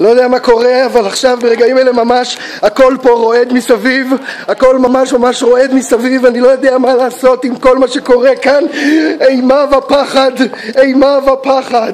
לא יודע מה קורה, אבל עכשיו ברגעים אלה ממש הכל פה רועד מסביב, הכל ממש ממש רועד מסביב, אני לא יודע מה לעשות עם כל מה שקורה כאן, אימה ופחד, אימה ופחד.